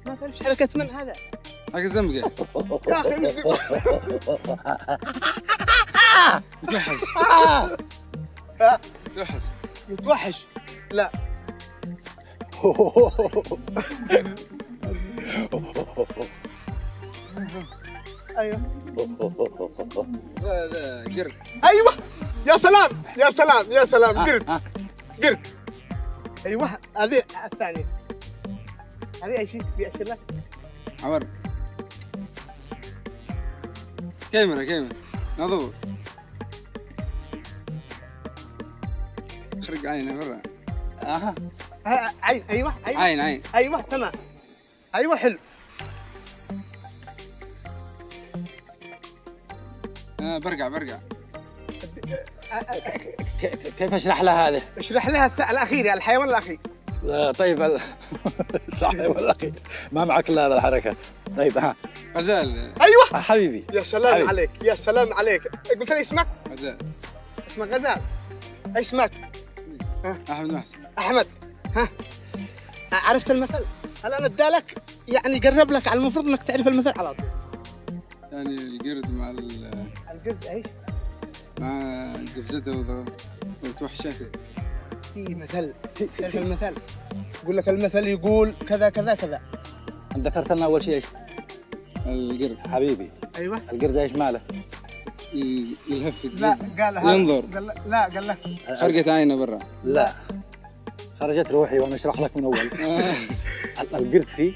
ما تعرف إيش حركة من هذا. زنبقة يا أخي متوحش متوحش متوحش لا. أيوه. قرد أيوه. يا سلام. يا سلام. يا سلام. قرد. قرد. أيوه. هذه الثانية. هذه أي شيء؟ بيأشر لك. عور كاميرا كاميرا. نظور خرج عين برا أها آه، عين. أيوه أيوه. عين عين. أيوه تمام أيوه حلو. آه برجع برجع. أه، أه، كيف أشرح لها هذا؟ اشرح لها الأخير الحيوان الأخير. طيب صح ولا أخي؟ ما معك إلا هذا الحركة. طيب ها. غزال أيوه. حبيبي. يا سلام حبيبي. عليك يا سلام عليك. قلت لي اسمك؟ غزال اسمك غزال. اسمك. أحمد محسن. أحمد. ها. عرفت المثل؟ هل أنا أدالك؟ يعني قرب لك على المفروض إنك تعرف المثل على طول. يعني القرد مع ال- القرد إيش؟ مع قفزته وتوحشته. في مثل تعرف المثل يقول لك المثل يقول كذا كذا كذا. ذكرت لنا أول شيء إيش؟ القرد. حبيبي. أيوه. القرد إيش ماله؟ يلهف لا قال ينظر. قال لا- قال لك خرقت عينه برا. لا. خرجت روحي وأنا أشرح لك من أول. ال- القرد فيه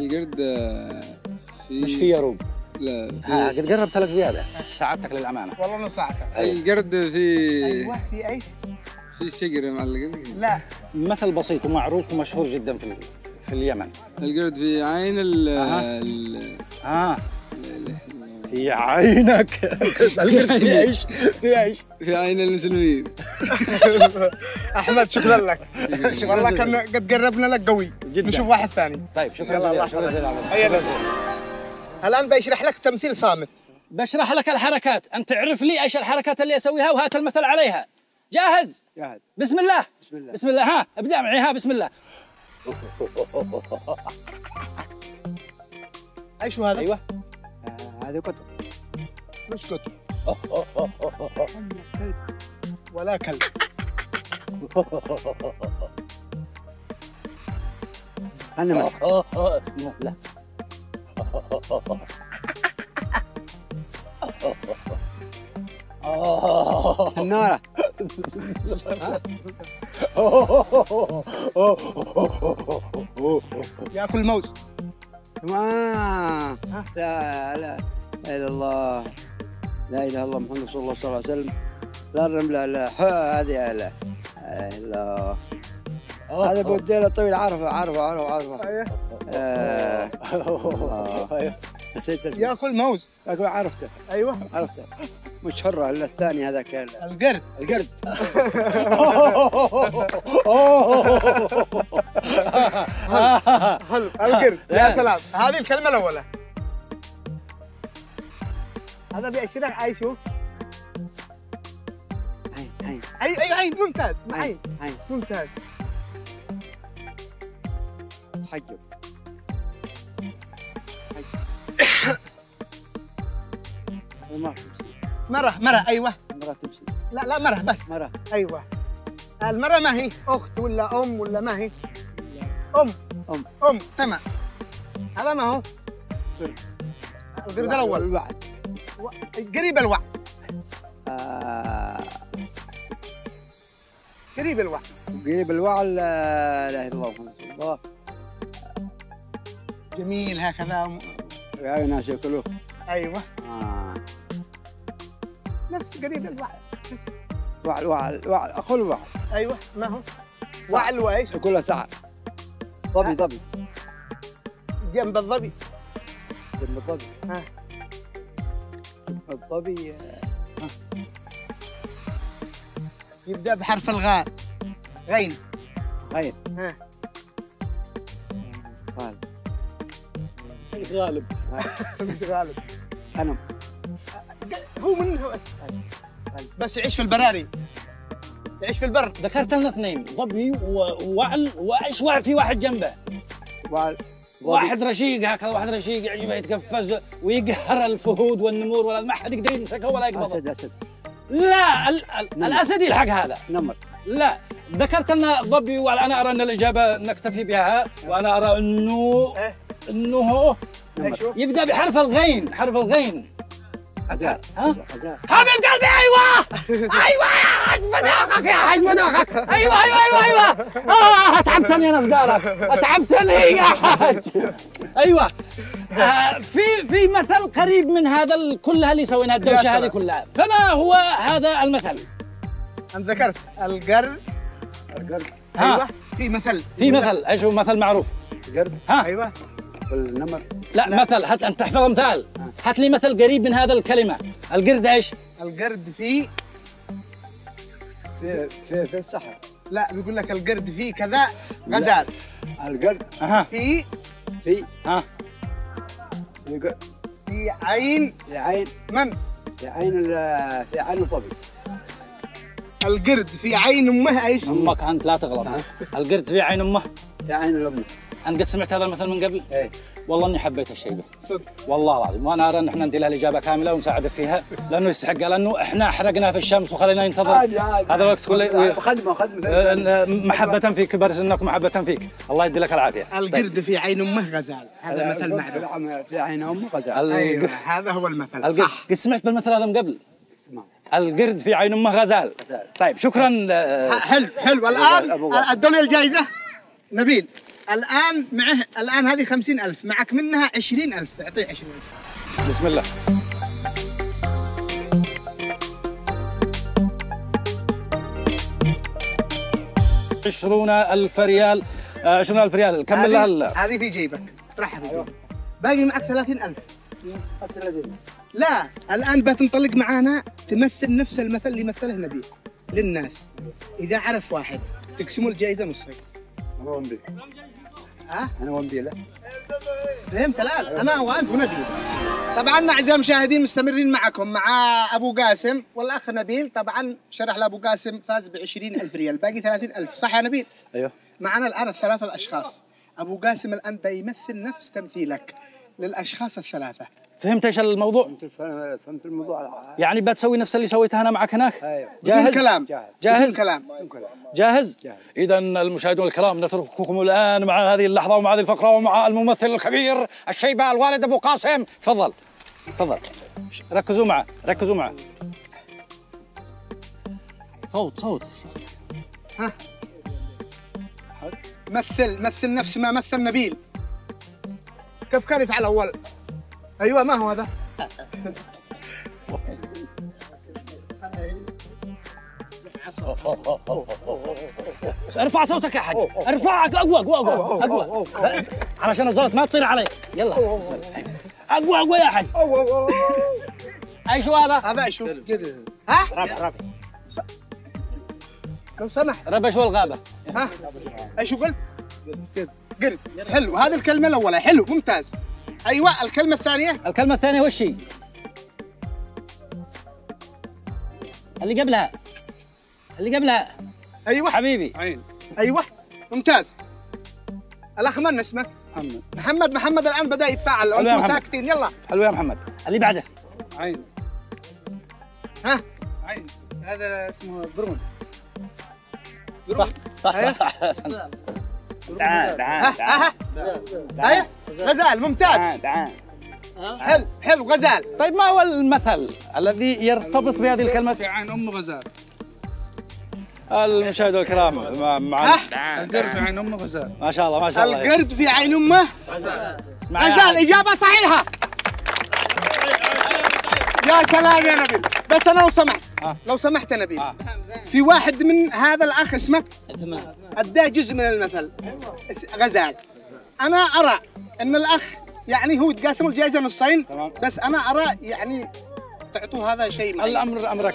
القرد آه، في مش فيه يا روب لا ها في قد قربت لك زيادة. ساعدتك للأمانة. والله إنه ساعتك القرد في أيوه في إيش؟ في شجره معلقه لا. مثل بسيط ومعروف ومشهور جدا في في اليمن. القرد في عين ال آه. في عينك. القرد في إيش؟ في إيش؟ في عين المسلمين. أحمد شكرا لك. والله كان قد قربنا لك قوي. جداً. نشوف واحد ثاني. طيب شكرا يلا الله جزيلا شكرا. جزيلا. الآن بشرح لك تمثيل صامت. بشرح لك الحركات. أنت تعرف لي إيش الحركات اللي أسويها وهات المثل عليها. جاهز؟ جاهز. بسم الله. بسم الله. بسم الله. ها ابدأ معي. ها بسم الله. إيش هو هذا؟ أيوه. هذه كتب. مش كتب. ولا كلب. أنا معك. لا. النارة. ياكل موز ما لا لا إلا الله. لا إله إلا الله محمد الله صلى الله عليه وسلم. لا الرملة لا هذه لا لا هذا بودينا طويل عارفه عارفه عارفه عارفه. آه. نسيت اسمه. ياكل موز أقول عرفته. أيوه. عرفته. مش حرة الا الثاني هذاك ال- القرد. القرد. حلو القرد؟ يا سلام. هذه الكلمة الأولى. هذا بيشرح اي شوف عين عين. أي أي عين ممتاز. عين. عين. ممتاز. تحجب. ما مرة مرة أيوه. مرة تمشي. لا لا مرة بس. مرة. أيوه. المرة ما هي. أخت ولا أم ولا ما هي؟ أم. أم. أم. تمام. هذا ما هو؟ القرد الأول. الوعد. و- قريب الوع آه. قريب الوع قريب الوعي لا إله إلا الله محمد رسول الله. جميل هكذا. يا ناس ياكلوه أيوه. آه. نفس قريب الوع نفس وعل وعل وعل اخو الوعل أيوه ما هو. وع الوايش كله ساعة ظبي ظبي جنب الظبي جنب الظبي ها؟ الظبي آه. يبدأ بحرف الغاء. غين. غين. ها؟ غالب غالب. مش غالب. غنم هو من هو بس يعيش في البراري. يعيش في البر. ذكرت لنا اثنين ظبي ووعل. وايش واحد في واحد جنبه؟ وعل. واحد رشيق هكذا واحد رشيق يعجبه يتقفز ويقهر الفهود والنمور ولا ما حد يقدر يمسكه ولا يقبضه. أسد أسد. لا ال ال الأسد يلحق هذا. نمر. لا. ذكرت لنا ظبي وأنا أرى أن الإجابة نكتفي بها وأنا أرى أنه إيه. إنه هو إيش هو؟ يبدأ بحرف الغين حرف الغين. عذاب ها؟ عذاب حبيب قلبي أيوه! أيوه! يا حاج مدوقك يا حاج مدوقك أيوه أيوه أيوه أيوه. آه اتعبتني أنا في دارك اتعبتني يا حاج. أيوه. آه في في مثل قريب من هذا كلها اللي سويناها الدوشة. هذه كلها. فما هو هذا المثل؟ انت ذكرت القرد ها. أيوه. في مثل. في مثل. أيش هو مثل معروف؟ قرد ها. أيوه. والنمر لا, مثل هات أنت تحفظ مثال هات لي مثل قريب من هذا الكلمة. القرد إيش؟ القرد في في في في الصحراء لا بيقول لك القرد في كذا غزال. القرد. أها. في في ها. في عين. في عين. من في عين في عين الطبي القرد في عين أمه إيش؟ أمك أنت لا تغلط. القرد في عين أمه. في عين الأم. أنت قد سمعت هذا المثل من قبل؟ إيه. والله إني حبيت الشيء ده صدق. والله العظيم. وأنا أرى إن إحنا ندي له الإجابة كاملة ونساعده فيها لأنه يستحقها لأنه إحنا احرقنا في الشمس وخلينا ينتظر. عادي عادي. هذا وقت كله. خدمة خدمة. آه، محبة فيك كبر سنك ومحبة فيك. الله يدي لك العافية القرد في عين أمه غزال. هذا مثل معروف. في عين أمه غزال. أيوه هذا هو المثل. القرد. صح. قد سمعت بالمثل هذا من قبل؟ القرد في عين أمه غزال. طيب شكرا آه، حلو حلو. الآن ادوني الجائزة. نبيل. الآن معه الآن هذه خمسين ألف معك منها عشرين ألف اعطيه عشرين ألف. بسم الله. عشرون ألف ريال آه، عشرون ألف ريال. كمل لها ال- هذه في جيبك. اطرحها في جيبك باقي معك ثلاثين ألف. لا الآن بتنطلق معانا تمثل نفس المثل اللي مثله نبيل للناس. إذا عرف واحد تقسموا الجائزة نصين. ها؟ أنا ومبي لا فهمت لا أنا وأنت ونبيل طبعا أعزائي المشاهدين مستمرين معكم مع أبو قاسم والأخ نبيل. طبعا شرح لأبو قاسم فاز ب ألف ريال باقي ثلاثين ألف. صح يا نبيل؟ أيوه. معنا الآن الثلاثة الأشخاص. أبو قاسم الآن بيمثل نفس تمثيلك للأشخاص الثلاثة. فهمت إيش الموضوع؟ فهمت الموضوع. يعني بتسوي نفس اللي سويته أنا معك هناك؟ أيوه. جاهز؟ بدون كلام. جاهز؟ بدون كلام. جاهز؟ إذا المشاهدون الكرام نترككم الآن مع هذه اللحظة ومع هذه الفقرة ومع الممثل الكبير الشيبة الوالد أبو قاسم. تفضل. تفضل. ركزوا معه. ركزوا معه. صوت صوت. ها؟ مثل مثل نفس ما مثل نبيل. كيف كان يفعل أول؟ أيوة ما هو هذا؟ ارفع صوتك يا حاج. ارفع أقوى أقوى أقوى أقوى. علشان الزلط ما تطير علي. يلا. أقوى أقوى يا حاج. أي شو هذا؟ هذا إيش هو؟ ها؟ ربع ربع لو سمحت. ربع شو الغابة؟ ها؟ إيش قلت؟ قرد حلو هذه الكلمة الأولى. حلو ممتاز. أيوة الكلمة الثانية. الكلمة الثانية وش هي؟ اللي قبلها. اللي قبلها. أيوة. حبيبي. عين. أيوة ممتاز. الأخ من اسمك؟ محمد. محمد. محمد الآن بدأ يتفاعل. محمد. ساكتين. يلا. حلو يا محمد. اللي بعده؟ عين. ها؟ عين. هذا اسمه برون. صح صح أيوة. صح. تعال ها ها. غزال. ممتاز. حلو حلو غزال. طيب ما هو المثل الذي يرتبط بهذه الكلمة في عين أم غزال؟ المشاهدون الكرام مع- القرد في عين أم غزال. ما شاء الله ما شاء الله. القرد في عين يا غزال حاج. إجابة صحيحة. يا سلام يا نبيل بس أنا لو سمحت آه. لو سمحت يا نبيل آه. في واحد من هذا الأخ اسمك أداه جزء من المثل. غزال. أنا أرى أن الأخ يعني هو تقاسموا الجائزة نصين. بس أنا أرى يعني تعطوه هذا شيء معين. الامر امرك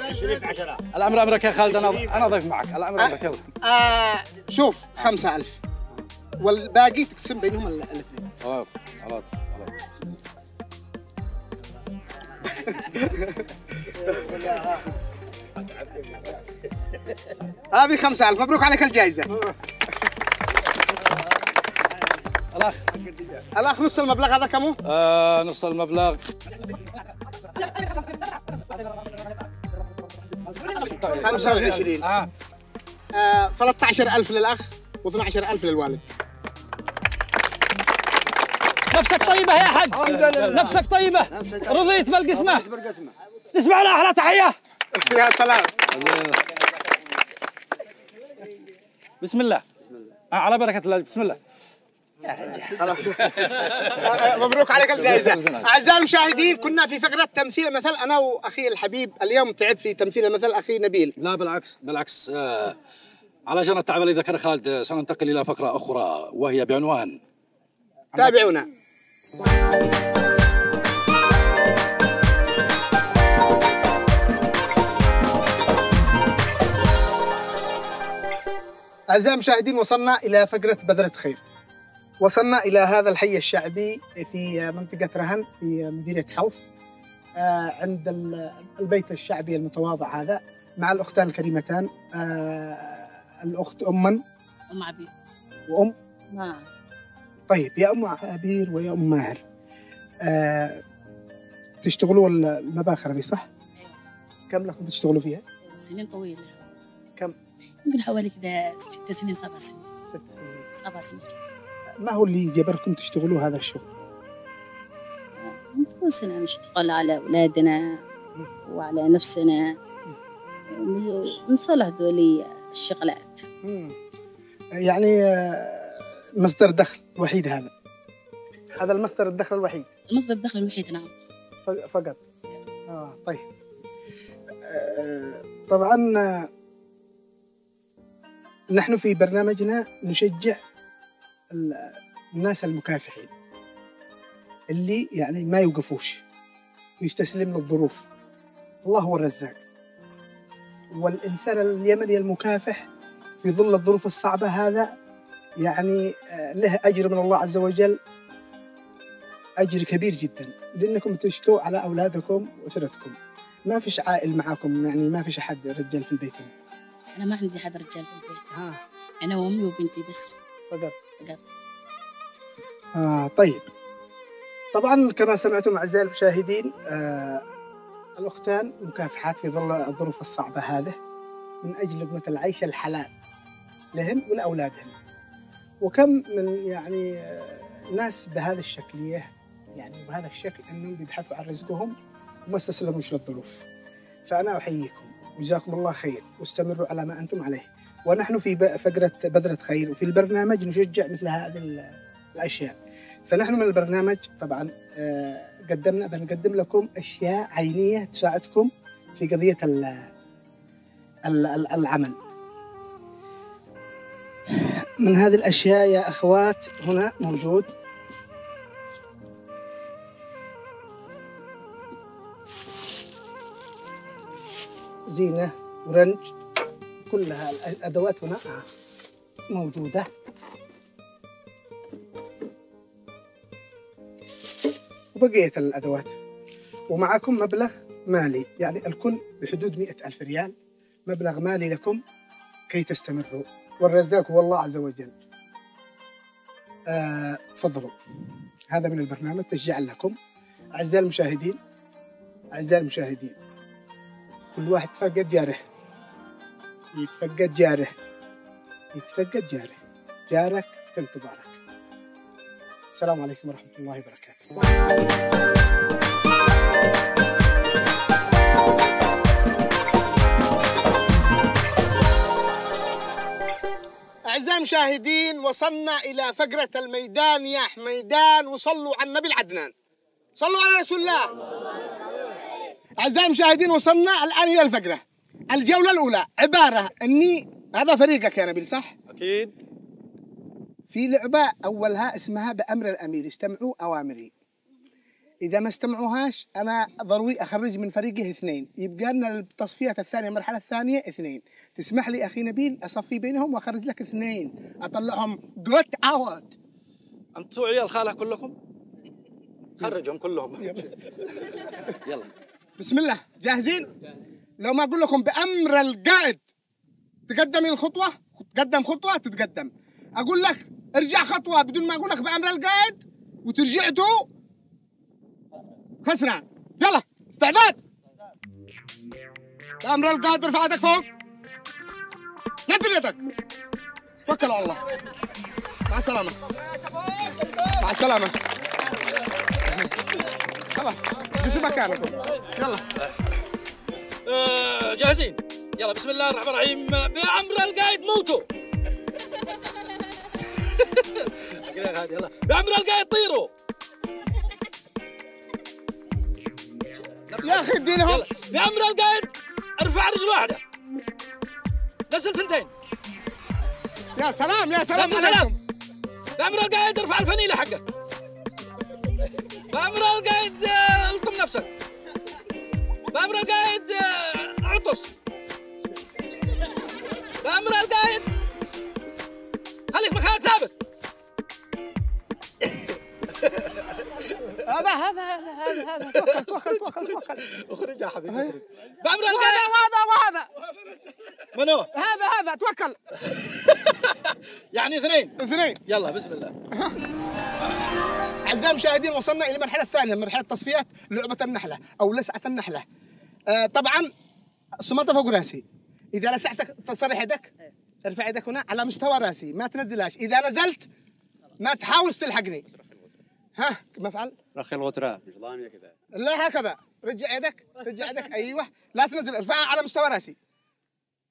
الأمر امرك يا خالد أنا أنا ضيف معك. الأمر امرك يلا آه شوف خمسة ألف. والباقي تقسم بينهم ال- الاثنين. خلاص خلاص. هذه خمسة ألف مبروك عليك الجائزة. الأخ. الأخ نص المبلغ هذا كم هو؟ آه نص المبلغ. 25 آه. آه 13000 للأخ و12000 للوالد. نفسك طيبة يا حاج نفسك طيبة. رضيت بالقسمة نسمع لها أحلى تحية. يا سلام. بسم الله. آه على بركة الله. بسم الله. خلاص. مبروك عليك الجائزة. أعزائي المشاهدين كنا في فقرة تمثيل المثل أنا وأخي الحبيب اليوم تعب في تمثيل المثل أخي نبيل. لا بالعكس بالعكس آه علشان التعب الذي ذكر خالد آه، سننتقل إلى فقرة أخرى وهي بعنوان. تابعونا. أعزائي المشاهدين وصلنا إلى فقرة بذرة خير. وصلنا إلى هذا الحي الشعبي في منطقة رهن في مدينة حوف آه، عند ال- البيت الشعبي المتواضع هذا مع الأختان الكريمتان آه، الأخت أما أم عبيد وأم. ما طيب يا أم عبير ويا أم ماهر. آه، تشتغلوا المباخر هذه صح؟ كم لكم تشتغلوا فيها؟ سنين طويلة. كم؟ يمكن حوالي كده ست سنين سبع سنين. ست سنين. سبع سنين. ما هو اللي جبركم تشتغلوا هذا الشغل؟ نفوسنا نشتغل على أولادنا وعلى نفسنا. نصلح ذولي الشغلات. يعني آه، مصدر دخل وحيد هذا. هذا المصدر الدخل الوحيد. مصدر الدخل الوحيد نعم. فقط. آه طيب. آه طبعا آه، نحن في برنامجنا نشجع الناس المكافحين اللي يعني ما يوقفوش ويستسلم للظروف الله هو الرزاق. والإنسان اليمني المكافح في ظل الظروف الصعبة هذا يعني آه، له أجر من الله عز وجل أجر كبير جدا. لأنكم تشكوا على أولادكم وأسرتكم. ما فيش عائل معاكم يعني ما فيش أحد رجال في البيت. أنا ما عندي حد رجال في البيت. ها. أنا وأمي وبنتي بس. فقط فقط آه طيب. طبعا كما سمعتم أعزائي المشاهدين آه الأختان مكافحات في ظل الظروف الصعبة هذه من أجل لقمة العيش الحلال لهن ولأولادهن. وكم من يعني آه ناس بهذا الشكلية يعني بهذا الشكل أنهم بيبحثوا عن رزقهم وما استسلموش للظروف. فأنا أحييكم. جزاكم الله خير. واستمروا على ما أنتم عليه. ونحن في فقرة بذرة خير وفي البرنامج نشجع مثل هذه ال- الأشياء. فنحن من البرنامج طبعا آه، قدمنا بنقدم لكم أشياء عينية تساعدكم في قضية ال ال ال العمل. من هذه الأشياء يا أخوات هنا موجود. زينة ورنج. كلها الأدوات هنا موجودة. وبقية الأدوات. ومعكم مبلغ مالي يعني الكل بحدود مئة ألف ريال. مبلغ مالي لكم كي تستمروا. والرزاق هو الله عز وجل. آه، هذا من البرنامج تشجيعا لكم. أعزائي المشاهدين أعزائي المشاهدين كل واحد يتفقد جاره. يتفقد جاره. يتفقد جاره. جارك في انتظارك. السلام عليكم ورحمة الله وبركاته. أعزائي المشاهدين وصلنا إلى فقرة الميدان. يا حميدان وصلوا على النبي العدنان. صلوا على رسول الله. أعزائي المشاهدين وصلنا الآن إلى الفقرة. الجولة الأولى. عبارة أني هذا فريقك يا نبيل صح؟ أكيد. في لعبة أولها اسمها بأمر الأمير. استمعوا أوامري. إذا ما استمعوهاش أنا ضروري أخرج من فريقه اثنين. يبقى لنا التصفية الثانية المرحلة الثانية اثنين. تسمح لي أخي نبيل أصفي بينهم وأخرج لك اثنين. أطلعهم. جوت أوت أنتوا عيال خالة كلكم؟ خرجهم كلهم. يلا. بسم الله. جاهزين؟ لو ما أقول لكم بأمر القائد تقدمي الخطوة؟ تقدم خطوة؟ تتقدم. أقول لك ارجع خطوة بدون ما أقول لك بأمر القائد وترجعتوا. خسران. يلا استعداد. بأمر القائد ارفع يدك فوق. نزل يدك. توكل على الله. مع السلامة. مع السلامة. خلاص جلسوا مكانكم يلا. آه، جاهزين؟ يلا بسم الله الرحمن الرحيم. بأمر القائد موتوا. يلا. بأمر القائد طيروا. يا أخي ادينهم. يلا. بأمر القائد ارفع رجل واحدة. نزل ثنتين يا سلام يا سلام نزل عليكم. ثلاث بأمر القائد ارفع الفنيلة حقك. بأمر القايد آه، القم نفسك. بأمر القايد آه، اعطس بأمر القايد. خليك مكانك ثابت. هذا هذا هذا هذا هذا. توكل توكل توكل توكل. اخرج يا حبيبي بأمر وهذا القايد. وهذا وهذا. من هو؟ هذا هذا. توكل. يعني اثنين. اثنين. يلا بسم الله. أعزائي المشاهدين وصلنا إلى المرحلة الثانية من مرحلة تصفيات لعبة النحلة أو لسعة النحلة. آه طبعا الصمامة فوق راسي. إذا لسعتك تصرح يدك ارفع يدك هنا على مستوى راسي ما تنزلهاش. إذا نزلت ما تحاول تلحقني. ها كيف أفعل؟ رخي ظلامية كذا. لا هكذا. رجع يدك رجع يدك. أيوه. لا تنزل ارفعها على مستوى راسي.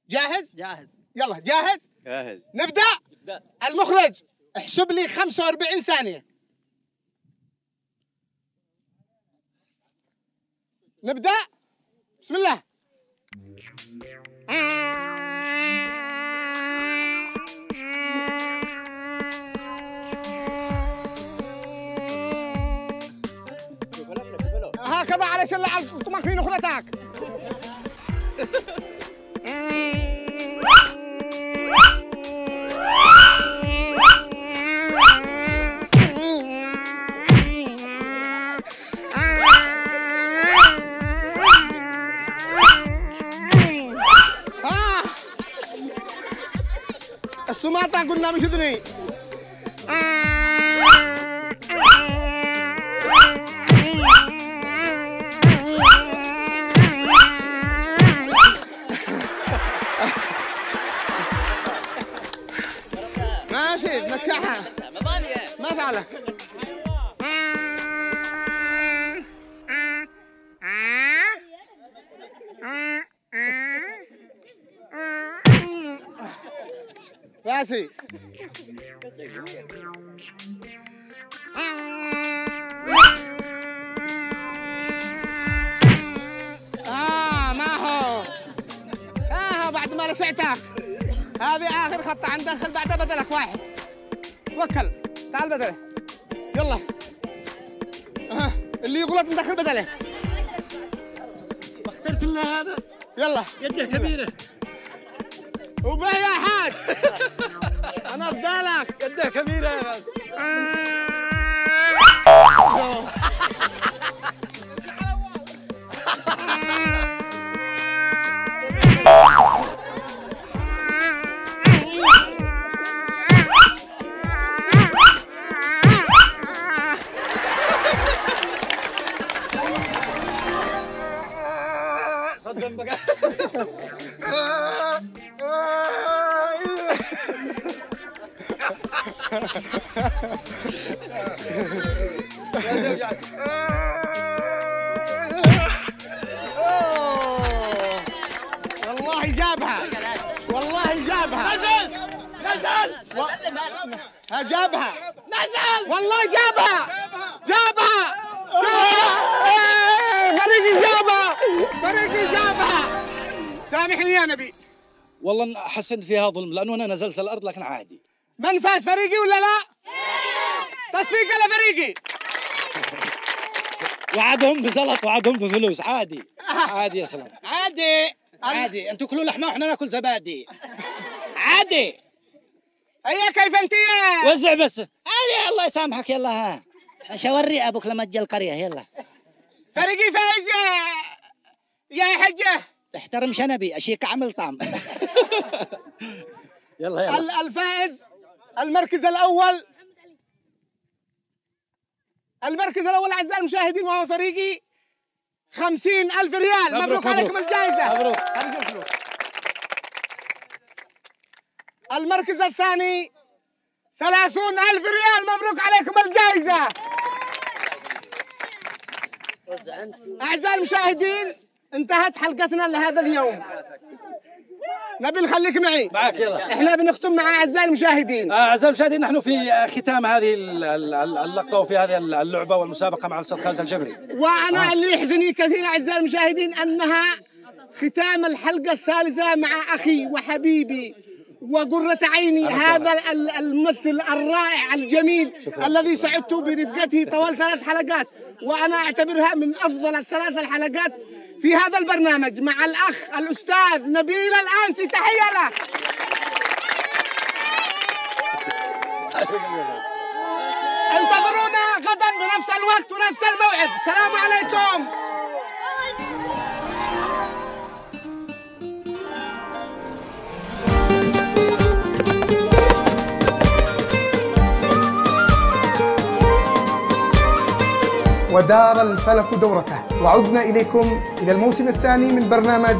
جاهز؟ جاهز. يلا جاهز؟ جاهز. نبدأ؟ المخرج احسب لي 45 ثانية. نبدأ؟ بسم الله. هكذا علشان لا الطماط في نخرتك السماطة قلنا مش اذني ماشي راسي آه ما هو. آه بعد ما لسعتك هذه آخر خطة عندك. بعدها بدلك واحد. توكل تعال بدله. يلا. آه. اللي يغلط ندخل بدله. ما اخترت إلا هذا؟ يلا. يده كبيرة. وبه يا حاج أنا أفضلك. يده كبيره يا غاز إن حسيت فيها ظلم لأنه أنا نزلت الأرض لكن عادي. من فاز فريقي ولا لا؟ تصفيق على فريقي؟ وعدهم بزلط وعدهم بفلوس عادي. عادي يا سلام. عادي. عادي. أنتوا كلوا لحمة وإحنا ناكل زبادي. عادي. هيا كيف أنت يا؟ وزع بس. عادي الله يسامحك يلا ها. مش أوري أبوك لما تجي القرية يلا. فريقي فايز يا يا حجة. احترم شنبي أشيك عمل طعم. يلا يلا. ال- الفائز المركز الأول. المركز الأول أعزائي المشاهدين وهو فريقي خمسين ألف ريال. مبروك, مبروك، عليكم مبروك. الجائزة. مبروك. المركز الثاني ثلاثون ألف ريال. مبروك عليكم الجائزة. أعزائي المشاهدين انتهت حلقتنا لهذا اليوم. نبيل خليك معي. معك يلا. إحنا بنختم مع أعزائي المشاهدين. آه، أعزائي المشاهدين نحن في ختام هذه ال- ال- ال- اللقطه وفي هذه اللعبة والمسابقة مع الأستاذ خالد الجبري. وأنا آه. اللي يحزنني كثير أعزائي المشاهدين أنها ختام الحلقة الثالثة مع أخي وحبيبي وقرة عيني هذا ال- ال- الممثل الرائع الجميل الذي سعدت برفقته طوال ثلاث حلقات. وأنا أعتبرها من أفضل الثلاث الحلقات في هذا البرنامج مع الأخ الأستاذ نبيل الانسي تحية له. انتظرونا غدا بنفس الوقت ونفس الموعد. السلام عليكم. ودار الفلك دورته وعدنا إليكم إلى الموسم الثاني من برنامج